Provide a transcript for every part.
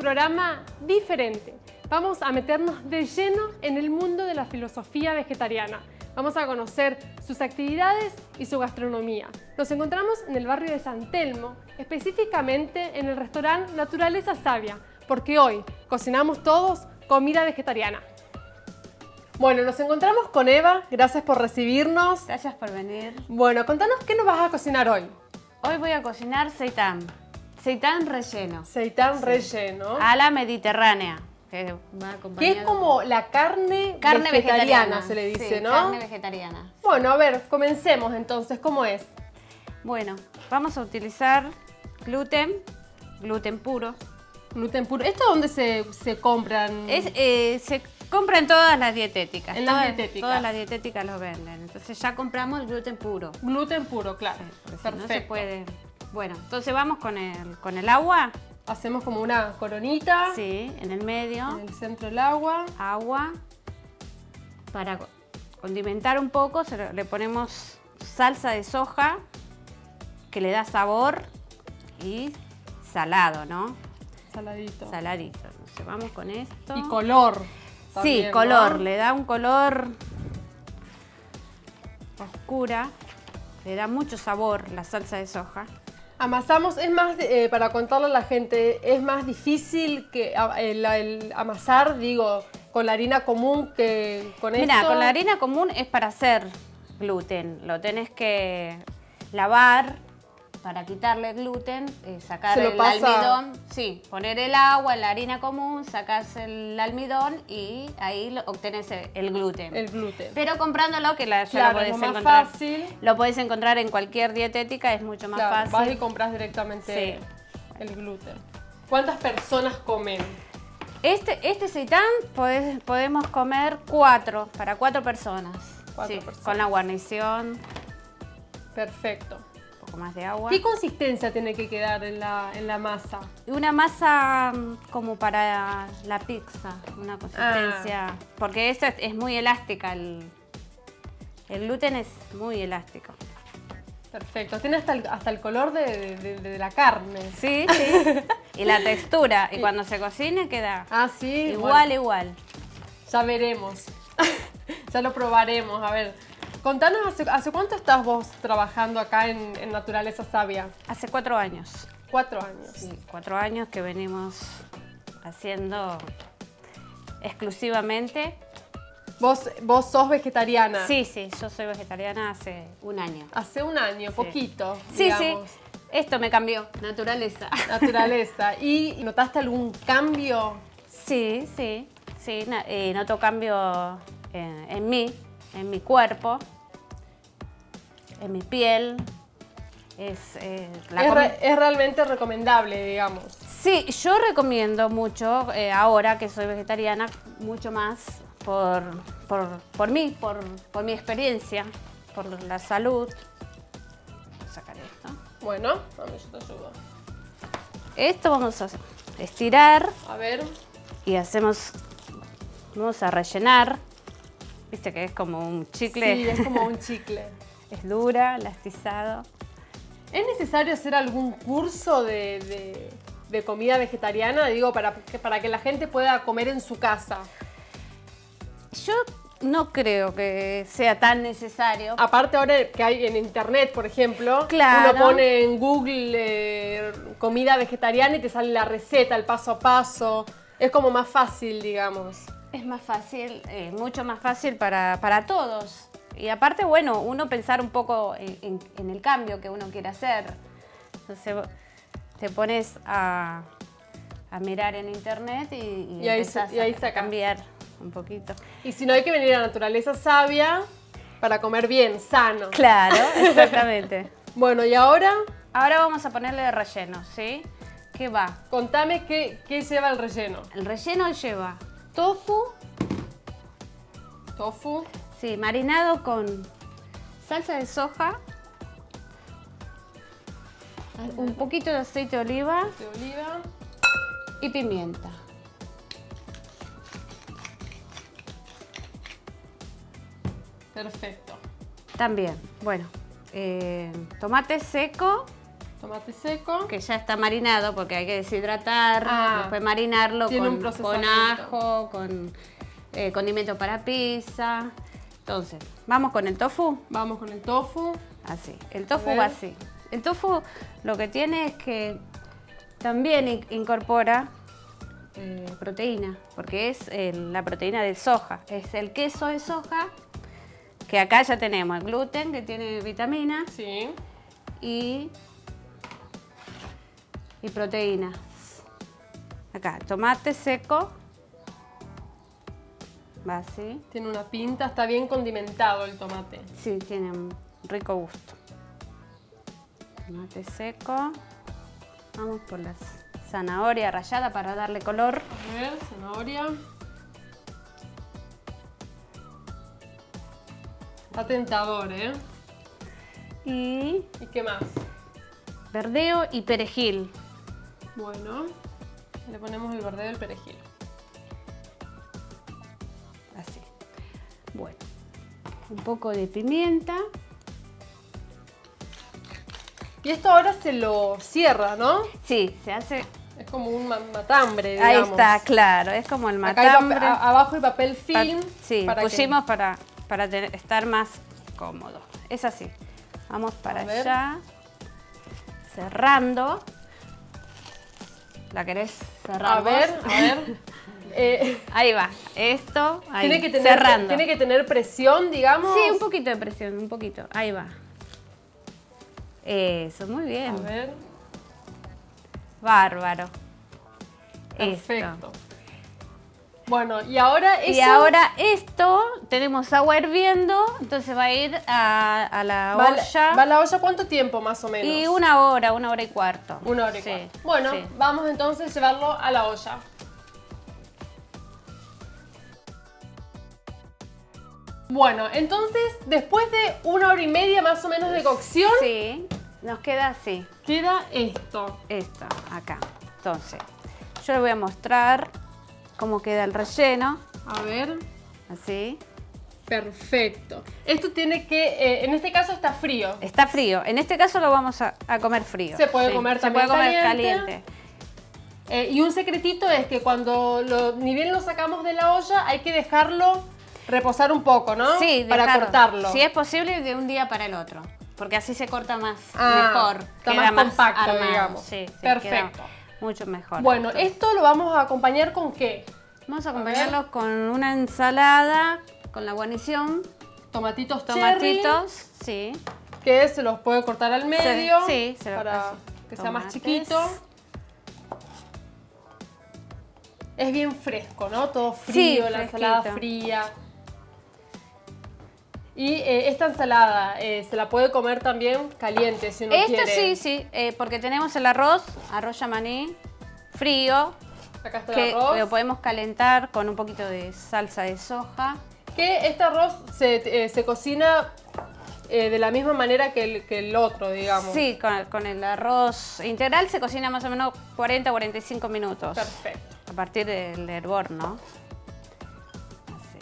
programa diferente. Vamos a meternos de lleno en el mundo de la filosofía vegetariana. Vamos a conocer sus actividades y su gastronomía. Nos encontramos en el barrio de San Telmo, específicamente en el restaurante Naturaleza Sabia, porque hoy cocinamos todos comida vegetariana. Bueno, nos encontramos con Eva, gracias por recibirnos. Gracias por venir. Bueno, contanos qué nos vas a cocinar hoy. Hoy voy a cocinar seitán. Seitán relleno. Seitán relleno. A la mediterránea. Que, que es como la carne, carne vegetariana, se le dice, sí, ¿no? Carne vegetariana. Bueno, a ver, comencemos entonces, ¿cómo es? Bueno, vamos a utilizar gluten, gluten puro. Gluten puro. ¿Esto dónde se, se compran? Es, eh, se compra en todas las dietéticas. En todas, las dietéticas. Todas las dietéticas lo venden. Entonces ya compramos el gluten puro. Gluten puro, claro. Sí, Perfecto. No se puede. Bueno, entonces vamos con el, con el agua. Hacemos como una coronita. Sí, en el medio. En el centro del agua. Agua. Para condimentar un poco le ponemos salsa de soja que le da sabor y salado, ¿no? Saladito. Saladito. Entonces vamos con esto. Y color. Sí, color. ¿no? Le da un color oscura. Le da mucho sabor la salsa de soja. Amasamos, es más, eh, para contarle a la gente, es más difícil que el, el amasar, digo, con la harina común que con Mira, esto. con la harina común es para hacer gluten. Lo tenés que lavar para quitarle gluten, eh, sacar el pasa- almidón, sí, poner el agua la harina común, sacás el almidón y ahí lo- obtenés el, gluten. El gluten. Pero comprándolo, que la, ya Claro, lo podés más encontrar. fácil. Lo podés encontrar en cualquier dietética, es mucho más Claro, fácil. vas y compras directamente Sí. el gluten. ¿Cuántas personas comen? Este, este seitán podés- podemos comer cuatro, para cuatro personas. Cuatro Sí, personas. Con la guarnición, Perfecto. Poco más de agua. ¿Qué consistencia tiene que quedar en la, en la masa? Una masa mm, como para la pizza, una consistencia. Ah. Porque esta es, muy elástica, el, el gluten es muy elástico. Perfecto. Tiene hasta el, hasta el color de, de- de la carne. Sí, sí. y la textura, y cuando se cocine queda Ah, sí. igual, bueno, igual. ya veremos. ya lo probaremos. A ver, contanos, ¿hace, hace cuánto estás vos trabajando acá en, en Naturaleza Sabia? Hace cuatro años. Cuatro años. Sí, cuatro años que venimos haciendo exclusivamente. ¿Vos, vos sos vegetariana. Sí, sí, yo soy vegetariana hace un año. Hace un año, Sí. poquito. Sí, digamos. sí. Esto me cambió, naturaleza. Naturaleza. ¿Y notaste algún cambio? Sí, sí, sí. eh, noto cambio en, en mí, en mi cuerpo, en mi piel. Es, eh, la Es, comi- re- es realmente recomendable, digamos. Sí, yo recomiendo mucho, eh, ahora que soy vegetariana, mucho más por, por, por mí, por, por mi experiencia, por la salud. Voy a sacar esto. Bueno, a mí yo te ayudo. Esto vamos a estirar A ver. y hacemos, vamos a rellenar. Viste que es como un chicle, Sí, es como un chicle. es dura, elastizado. ¿Es necesario hacer algún curso de, de- de comida vegetariana? Digo, para que, para que la gente pueda comer en su casa. Yo no creo que sea tan necesario. Aparte ahora que hay en internet, por ejemplo, Claro. uno pone en Google eh, comida vegetariana y te sale la receta, el paso a paso. Es como más fácil, digamos. Es más fácil, eh, mucho más fácil para, para todos. Y aparte, bueno, uno pensar un poco en, en- en el cambio que uno quiere hacer. Entonces te pones a, a mirar en internet y, y Y ahí empezás sa- y ahí a cambiar un poquito. Y si no, hay que venir a Naturaleza Sabia para comer bien, sano. Claro, exactamente. Bueno, y ahora Ahora vamos a ponerle de relleno, ¿sí? ¿Qué va? contame qué, qué lleva el relleno. El relleno lleva tofu, Tofu, sí, marinado con salsa de soja, un poquito de aceite de oliva. De oliva. y pimienta. Perfecto. También, bueno, eh, tomate seco Tomate seco. que ya está marinado porque hay que deshidratar, Ah, después marinarlo con, ajo, con eh, condimento para pizza. Entonces, vamos con el tofu. Vamos con el tofu. Así. El tofu va así. El tofu lo que tiene es que también in- incorpora eh, proteína, porque es eh, la proteína de soja. Es el queso de soja, que acá ya tenemos el gluten, que tiene vitamina, Sí. y, y proteínas. Acá, tomate seco. Va así. Tiene una pinta, está bien condimentado el tomate. Sí, tiene un rico gusto. Tomate seco. Vamos por la zanahoria rallada para darle color. A ver, zanahoria. Está tentador, ¿eh? Y ¿Y qué más? verdeo y perejil. Bueno, le ponemos el verdeo del perejil. Así. Bueno. Un poco de pimienta. Y esto ahora se lo cierra, ¿no? Sí, se hace. Es como un ma- matambre, Ahí está, claro. Es como el Acá hay matambre. a- abajo hay papel Pa- film. sí, para que- pusimos para, para estar más cómodo. Es así. Vamos para allá. Cerrando. ¿La querés cerrar? A vos? ver, a ver. Eh, Ahí va. Esto, ahí. tiene, que tener, cerrando. tiene que tener presión, digamos. Sí, un poquito de presión, un poquito. Ahí va. Eso, muy A bien. ver, Bárbaro. Esto. Bueno, y ahora eso Y ahora esto, tenemos agua hirviendo, entonces va a ir a, a la va, olla. la- va la olla cuánto tiempo más o menos? Y una hora, una hora y cuarto. Una hora y Sí, cuarto. Bueno, sí. vamos entonces a llevarlo a la olla. Bueno, entonces, después de una hora y media más o menos de cocción, Sí, nos queda así, queda esto. esto, acá. Entonces, yo le voy a mostrar cómo queda el relleno, A ver, así. perfecto. Esto tiene que, eh, en este caso está frío. Está frío, en este caso lo vamos a, a comer frío. Se puede Sí, comer se también puede comer caliente. caliente. Eh, y un secretito es que cuando lo, ni bien lo sacamos de la olla, hay que dejarlo reposar un poco, ¿no? Sí, para dejarlo. cortarlo. Si es posible, de un día para el otro. Porque así se corta más, Ah, mejor. está queda más compacto, digamos. Sí, sí, Perfecto. queda mucho mejor. Bueno, esto lo vamos a acompañar con qué? Vamos a acompañarlo con una ensalada, con la guarnición, Tomatitos cherry, tomatitos, sí. que se los puede cortar al medio sí, se para que sea más chiquito. Es bien fresco, ¿no? Todo Sí, frío, la ensalada fría. Y eh, esta ensalada eh, se la puede comer también caliente si uno Esto quiere. sí, sí, eh, porque tenemos el arroz, arroz yamaní, frío, Acá está que el arroz. lo podemos calentar con un poquito de salsa de soja. Que este arroz se, se cocina de la misma manera que el, que el otro, digamos. Sí, con, con el arroz integral se cocina más o menos 40-45 minutos. Perfecto. A partir del hervor, ¿no? Así.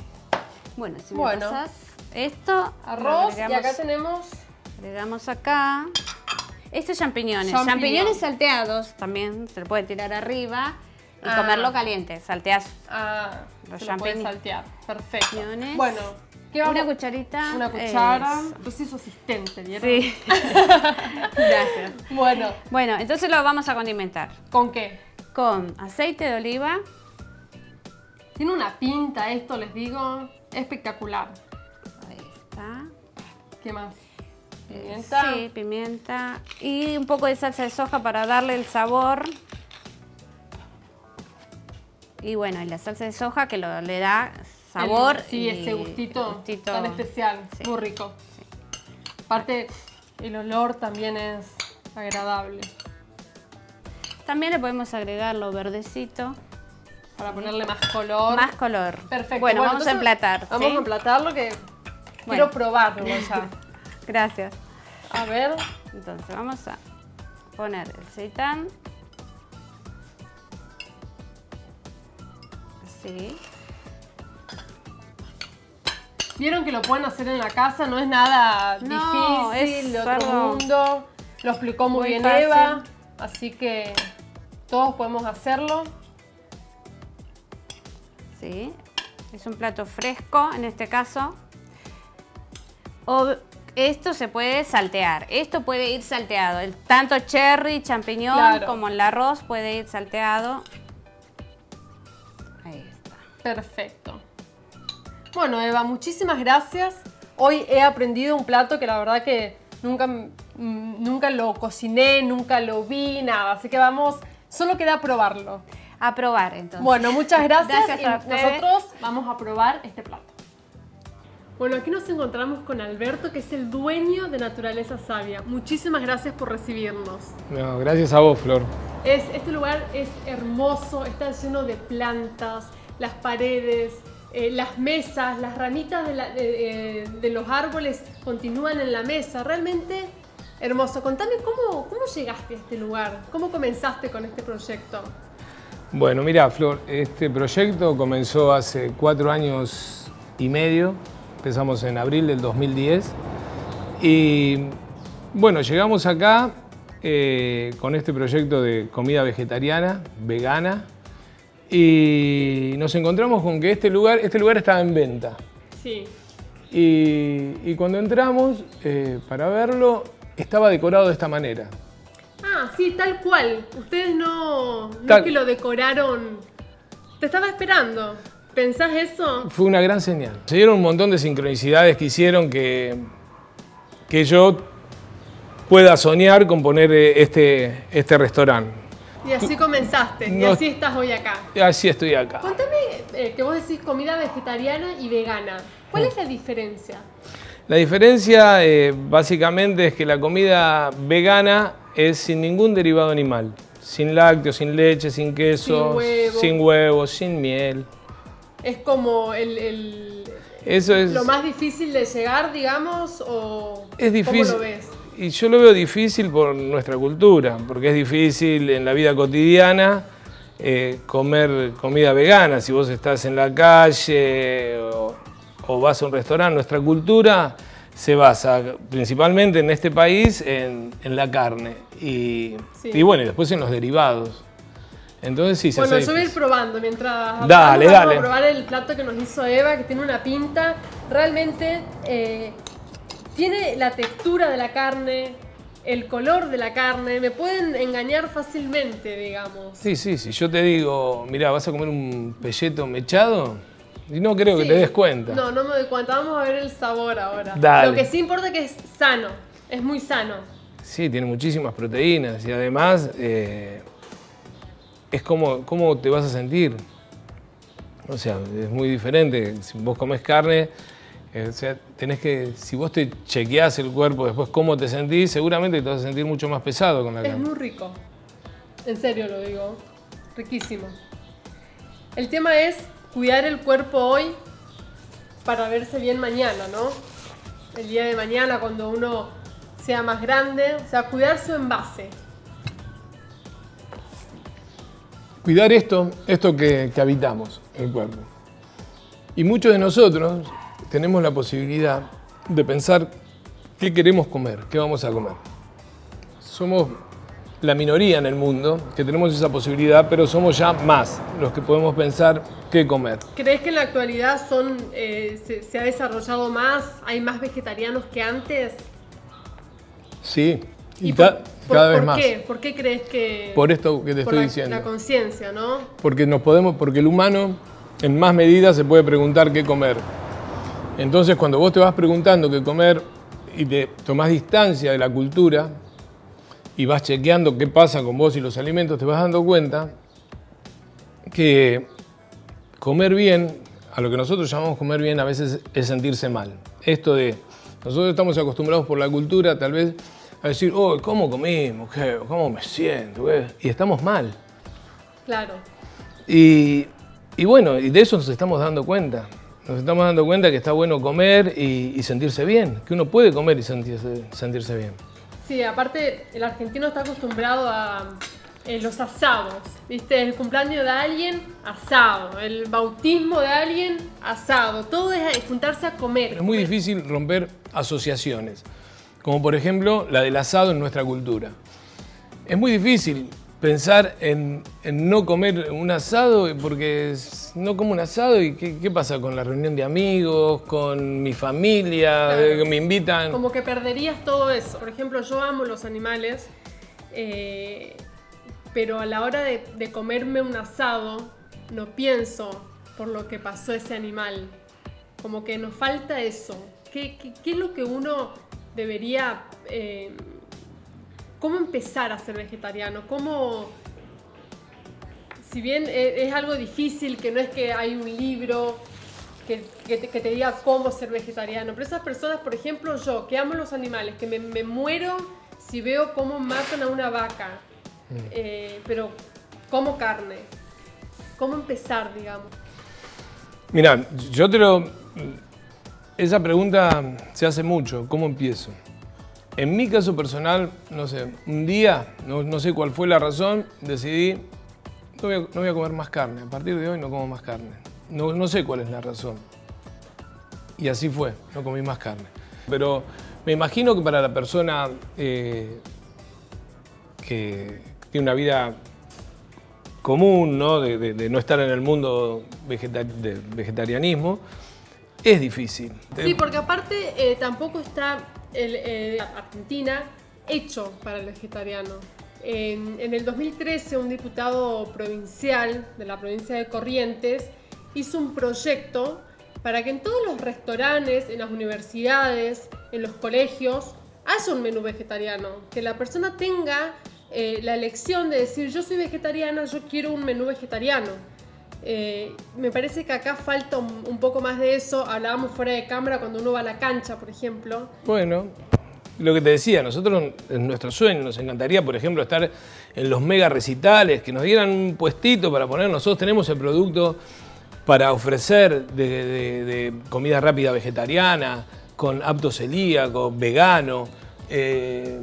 Bueno, si me Bueno. pasas esto, lo Arroz y acá tenemos Agregamos acá. Estos champiñones. Champiñón. Champiñones salteados también se le puede tirar arriba y Ah. comerlo caliente. Salteas ah, Los se lo puede champiñones. saltear. Perfecto. Champiñones. Bueno, ¿qué vamos? una cucharita. Una cuchara. Eso. Soy su asistente, ¿vieron? Sí. Gracias. Bueno, Bueno, entonces lo vamos a condimentar ¿con qué? con aceite de oliva. Tiene una pinta esto, les digo, espectacular. Está. ¿Qué más? Pimienta. Sí, pimienta. Y un poco de salsa de soja para darle el sabor. Y bueno, y la salsa de soja que lo, le da sabor. El- sí, y ese gustito, gustito- tan especial, Sí. muy rico. Aparte, el olor también es agradable. También le podemos agregar lo verdecito. Para ponerle más color. Más color. Perfecto. Bueno, vamos a emplatar. Vamos ¿sí? a emplatarlo que. Quiero probarlo ya. Gracias. A ver. Entonces vamos a poner el seitán. Así. Vieron que lo pueden hacer en la casa, no es nada No, difícil, es de otro mundo. Lo explicó muy, Muy bien fácil. Eva, así que todos podemos hacerlo. ¿sí? Es un plato fresco en este caso. O esto se puede saltear. Esto puede ir salteado. El, tanto cherry, champiñón Claro. como el arroz puede ir salteado. Ahí está. Perfecto. Bueno, Eva, muchísimas gracias. Hoy he aprendido un plato que la verdad que nunca, mm, nunca lo cociné, nunca lo vi, nada. Así que vamos, solo queda probarlo. A probar entonces. Bueno, muchas gracias. Gracias y a ustedes. nosotros vamos a probar este plato. Bueno, aquí nos encontramos con Alberto, que es el dueño de Naturaleza Sabia. Muchísimas gracias por recibirnos. No, gracias a vos, Flor. Es, este lugar es hermoso, está lleno de plantas, las paredes, eh, las mesas, las ramitas de, la- de- eh, de los árboles continúan en la mesa. Realmente hermoso. Contame cómo, cómo llegaste a este lugar, cómo comenzaste con este proyecto. Bueno, mira, Flor, este proyecto comenzó hace cuatro años y medio. Empezamos en abril del 2010. Y bueno, llegamos acá eh, con este proyecto de comida vegetariana, vegana. Y nos encontramos con que este lugar, este lugar estaba en venta. Sí. Y, y cuando entramos eh, para verlo, estaba decorado de esta manera. Ah, sí, tal cual. Ustedes no, no es que lo decoraron. Te estaba esperando. ¿Pensás eso? Fue una gran señal. Se dieron un montón de sincronicidades que hicieron que, que yo pueda soñar con poner eh, este, este restaurante. Y así comenzaste, y así estás hoy acá. Así estoy acá. Contame eh, que vos decís comida vegetariana y vegana. ¿Cuál es la diferencia? La diferencia eh, básicamente es que la comida vegana es sin ningún derivado animal. Sin lácteos, sin leche, sin queso, sin huevos, sin miel. ¿Es como el, el- Eso es... lo más difícil de llegar, digamos? O Es difícil. ¿Cómo lo ves? Y yo lo veo difícil por nuestra cultura, porque es difícil en la vida cotidiana eh, comer comida vegana. Si vos estás en la calle o, o vas a un restaurante, nuestra cultura se basa principalmente en este país en, en la carne y, Sí. y bueno, y después en los derivados. Entonces sí, se Bueno, hace yo voy a ir difícil. probando mientras Dale, vamos dale. a probar el plato que nos hizo Eva, que tiene una pinta. Realmente eh, tiene la textura de la carne, el color de la carne. Me pueden engañar fácilmente, digamos. Sí, sí, si yo te digo, mira, vas a comer un pelleto mechado, y no creo que Sí. te des cuenta. No, no me doy cuenta. Vamos a ver el sabor ahora. Dale. Lo que sí importa es que es sano. Es muy sano. Sí, tiene muchísimas proteínas y además eh, es como cómo te vas a sentir. O sea, es muy diferente. Si vos comes carne, eh, o sea, tenés que, si vos te chequeás el cuerpo después cómo te sentís, seguramente te vas a sentir mucho más pesado con la Es carne. muy rico. En serio lo digo. Riquísimo. El tema es cuidar el cuerpo hoy para verse bien mañana, ¿no? El día de mañana cuando uno sea más grande, o sea, cuidar su envase. Cuidar esto, esto que, que habitamos, el cuerpo. Y muchos de nosotros tenemos la posibilidad de pensar qué queremos comer, qué vamos a comer. Somos la minoría en el mundo que tenemos esa posibilidad, pero somos ya más los que podemos pensar qué comer. ¿Crees que en la actualidad son, eh, se, se ha desarrollado más? ¿Hay más vegetarianos que antes? Sí, y, por- ca- por- cada vez por más. qué? ¿Por qué crees que...? Por esto que te por estoy la, diciendo. la conciencia, ¿no? Porque nos podemos, porque el humano en más medida se puede preguntar qué comer. Entonces, cuando vos te vas preguntando qué comer y te tomás distancia de la cultura y vas chequeando qué pasa con vos y los alimentos, te vas dando cuenta que comer bien, a lo que nosotros llamamos comer bien, a veces es sentirse mal. Esto de, nosotros estamos acostumbrados por la cultura tal vez a decir, oh, ¿cómo comimos? ¿Qué? ¿Cómo me siento? ¿Qué?". Y estamos mal. Claro. Y, y bueno, y de eso nos estamos dando cuenta. Nos estamos dando cuenta que está bueno comer y, y sentirse bien, que uno puede comer y sentirse, sentirse bien. Sí, aparte el argentino está acostumbrado a eh, los asados, ¿viste? El cumpleaños de alguien, asado. El bautismo de alguien, asado. Todo es juntarse a comer. Es muy difícil romper asociaciones. Como por ejemplo la del asado en nuestra cultura. Es muy difícil pensar en, no comer un asado porque no como un asado y ¿qué, pasa con la reunión de amigos, con mi familia, que me invitan? Como que perderías todo eso. Por ejemplo, yo amo los animales, eh, pero a la hora de, comerme un asado no pienso por lo que pasó ese animal. Como que nos falta eso. ¿Qué, es lo que uno debería... Eh, ¿Cómo empezar a ser vegetariano? ¿Cómo, si bien e, es algo difícil, que no es que hay un libro que, te, diga cómo ser vegetariano, pero esas personas, por ejemplo, yo, que amo los animales, que me, muero si veo cómo matan a una vaca, mm. eh, pero como carne, ¿cómo empezar, digamos? Mira, yo te lo... Esa pregunta se hace mucho, ¿cómo empiezo? En mi caso personal, no sé, un día, no, sé cuál fue la razón, decidí, no voy, a, comer más carne, a partir de hoy no como más carne. No, sé cuál es la razón. Y así fue, no comí más carne. Pero me imagino que para la persona eh, que tiene una vida común, ¿no? De, no estar en el mundo de vegetarianismo, es difícil. Sí, porque aparte eh, tampoco está el, eh, Argentina hecho para el vegetariano. En, el 2013 un diputado provincial de la provincia de Corrientes hizo un proyecto para que en todos los restaurantes, en las universidades, en los colegios, haya un menú vegetariano, que la persona tenga eh, la elección de decir yo soy vegetariana, yo quiero un menú vegetariano. Eh, me parece que acá falta un, poco más de eso. Hablábamos fuera de cámara cuando uno va a la cancha, por ejemplo. Bueno, lo que te decía, nosotros en nuestro sueño nos encantaría, por ejemplo, estar en los mega recitales, que nos dieran un puestito para poner. Nosotros tenemos el producto para ofrecer de, comida rápida vegetariana, con apto celíaco, vegano. Eh,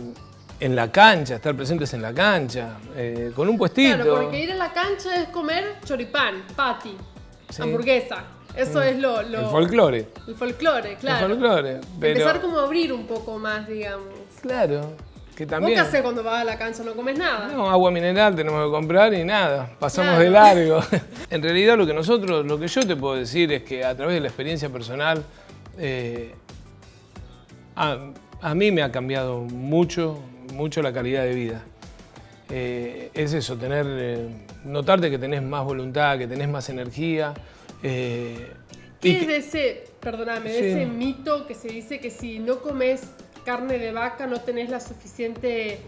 en la cancha, estar presentes en la cancha, eh, con un puestito. Claro, porque ir a la cancha es comer choripán, patty, hamburguesa. Eso mm. es lo, El folclore. El folclore, claro. El folclore. Empezar como a abrir un poco más, digamos. Claro. Que también... ¿Vos qué haces cuando vas a la cancha? ¿No comes nada? No, agua mineral tenemos que comprar y nada. Pasamos de largo. en realidad lo que nosotros, lo que yo te puedo decir es que a través de la experiencia personal, eh, a, a mí me ha cambiado mucho mucho la calidad de vida. Eh, es eso, tener, eh, notarte que tenés más voluntad, que tenés más energía. Eh, ¿Qué es de ese, perdóname, de ese mito que se dice que si no comes carne de vaca no tenés la suficiente...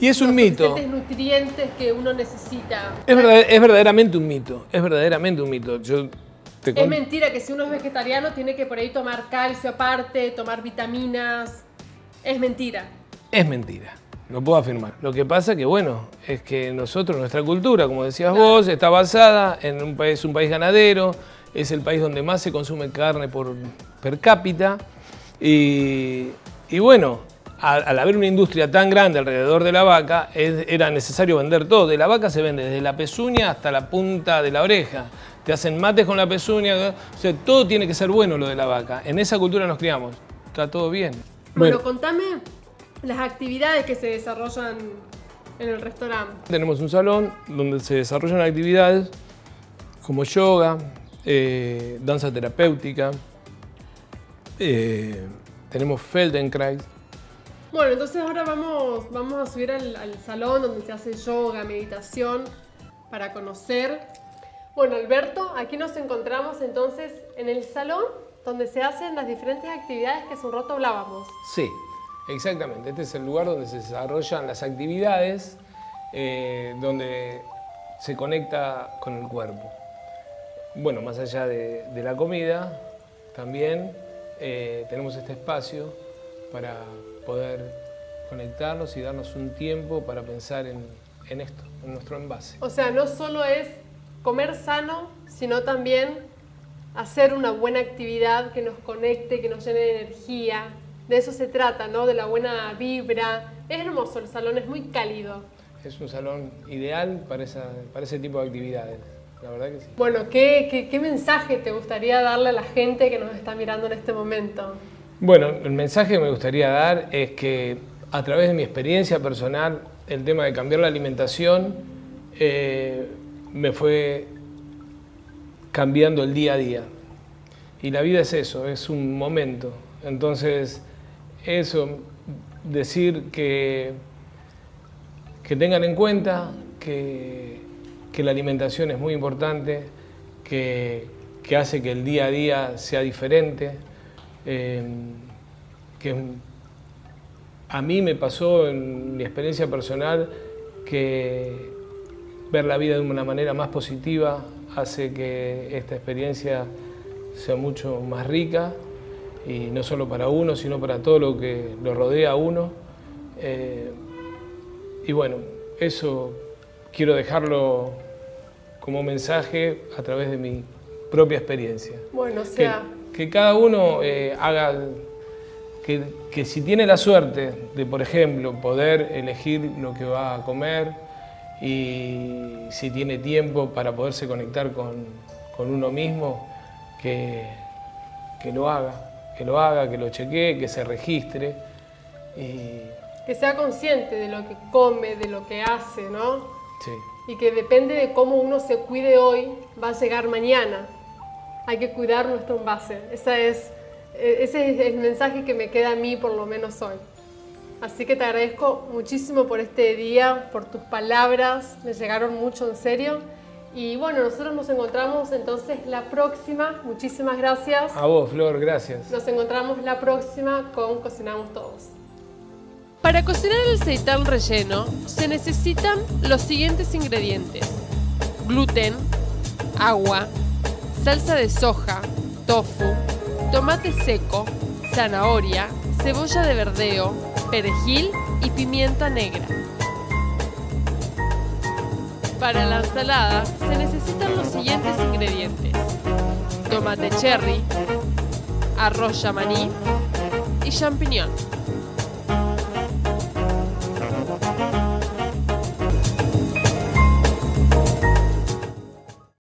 y es un mito. nutrientes que uno necesita. Es, es verdaderamente un mito, es verdaderamente un mito. Yo es mentira que si uno es vegetariano tiene que por ahí tomar calcio aparte, tomar vitaminas. Es mentira. Es mentira, lo puedo afirmar. Lo que pasa que, bueno, es que nosotros, nuestra cultura, como decías vos, está basada en un país, un país ganadero, es el país donde más se consume carne por per cápita. Y, bueno, al, haber una industria tan grande alrededor de la vaca, era necesario vender todo. De la vaca se vende desde la pezuña hasta la punta de la oreja. Te hacen mates con la pezuña, o sea, todo tiene que ser bueno lo de la vaca. En esa cultura nos criamos. Está todo bien. Bueno, bueno contame las actividades que se desarrollan en el restaurante. Tenemos un salón donde se desarrollan actividades como yoga, eh, danza terapéutica, eh, tenemos Feldenkrais. Bueno, entonces ahora vamos, vamos a subir al, al, salón donde se hace yoga, meditación, para conocer. Bueno, Alberto, aquí nos encontramos entonces en el salón donde se hacen las diferentes actividades que hace un rato hablábamos. Sí, Exactamente, este es el lugar donde se desarrollan las actividades, eh, donde se conecta con el cuerpo. Bueno, más allá de, la comida, también eh, tenemos este espacio para poder conectarnos y darnos un tiempo para pensar en, en esto, en nuestro envase. O sea, no solo es comer sano, sino también hacer una buena actividad que nos conecte, que nos llene de energía, de eso se trata, ¿no? De la buena vibra. Es hermoso, el salón es muy cálido. Es un salón ideal para, para ese tipo de actividades. La verdad que sí. Bueno, ¿qué, ¿qué, mensaje te gustaría darle a la gente que nos está mirando en este momento? Bueno, el mensaje que me gustaría dar es que a través de mi experiencia personal, el tema de cambiar la alimentación eh, me fue cambiando el día a día. Y la vida es eso, es un momento. Entonces, eso, decir que, que tengan en cuenta que, que la alimentación es muy importante, que, que hace que el día a día sea diferente Em, que a mí me pasó en mi experiencia personal que ver la vida de una manera más positiva hace que esta experiencia sea mucho más rica y no solo para uno, sino para todo lo que lo rodea a uno. Eh, y bueno, eso quiero dejarlo como mensaje a través de mi propia experiencia. Bueno, o sea que cada uno eh, haga, que, si tiene la suerte de, por ejemplo, poder elegir lo que va a comer y si tiene tiempo para poderse conectar con, uno mismo, que, que, lo haga, que lo haga, que lo chequee, que se registre. Y... Que sea consciente de lo que come, de lo que hace, ¿no? Sí. Y que depende de cómo uno se cuide hoy, va a llegar mañana hay que cuidar nuestro envase. Esa es, e, ese es el mensaje que me queda a mí por lo menos hoy. Así que te agradezco muchísimo por este día, por tus palabras, me llegaron mucho en serio. Y bueno, nosotros nos encontramos entonces la próxima. Muchísimas gracias. A vos, Flor, gracias. Nos encontramos la próxima con Cocinamos Todos. Para cocinar el seitán relleno se necesitan los siguientes ingredientes. Gluten, agua, salsa de soja, tofu, tomate seco, zanahoria, cebolla de verdeo, perejil y pimienta negra. Para la ensalada se necesitan los siguientes ingredientes. Tomate cherry, arroz yamaní y champiñón.